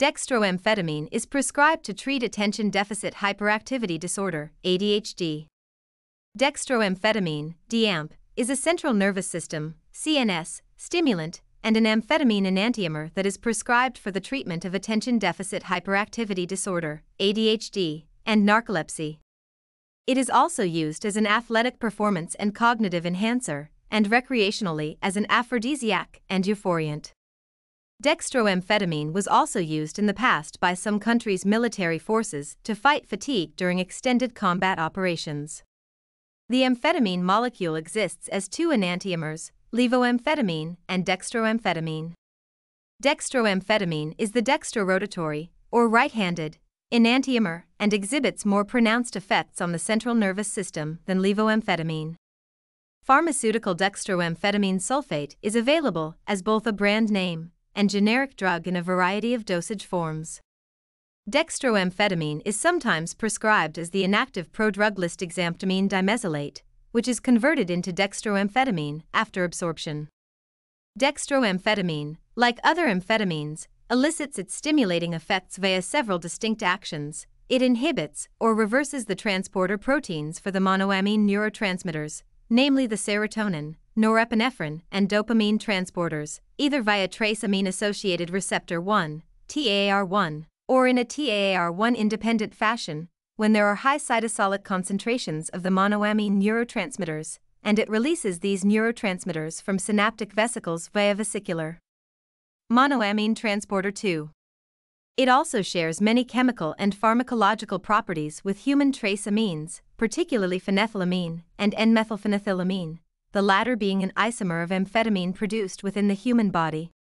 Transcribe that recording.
Dextroamphetamine is prescribed to treat attention deficit hyperactivity disorder, ADHD. Dextroamphetamine, DAMP, is a central nervous system, CNS, stimulant, and an amphetamine enantiomer that is prescribed for the treatment of attention deficit hyperactivity disorder, ADHD, and narcolepsy. It is also used as an athletic performance and cognitive enhancer, and recreationally as an aphrodisiac and euphoriant. Dextroamphetamine was also used in the past by some countries' military forces to fight fatigue during extended combat operations. The amphetamine molecule exists as two enantiomers, levoamphetamine and dextroamphetamine. Dextroamphetamine is the dextrorotatory, or right-handed, enantiomer and exhibits more pronounced effects on the central nervous system than levoamphetamine. Pharmaceutical dextroamphetamine sulfate is available as both a brand name and generic drug in a variety of dosage forms. Dextroamphetamine is sometimes prescribed as the inactive prodrug lisdexamfetamine dimesylate, which is converted into dextroamphetamine after absorption. Dextroamphetamine, like other amphetamines, elicits its stimulating effects via several distinct actions. It inhibits or reverses the transporter proteins for the monoamine neurotransmitters, namely the serotonin, norepinephrine, and dopamine transporters, either via trace amine associated receptor 1, TAAR1, or in a TAAR1 independent fashion, when there are high cytosolic concentrations of the monoamine neurotransmitters, and it releases these neurotransmitters from synaptic vesicles via vesicular. Monoamine transporter 2. It also shares many chemical and pharmacological properties with human trace amines, particularly phenethylamine and N-methylphenethylamine, the latter being an isomer of amphetamine produced within the human body.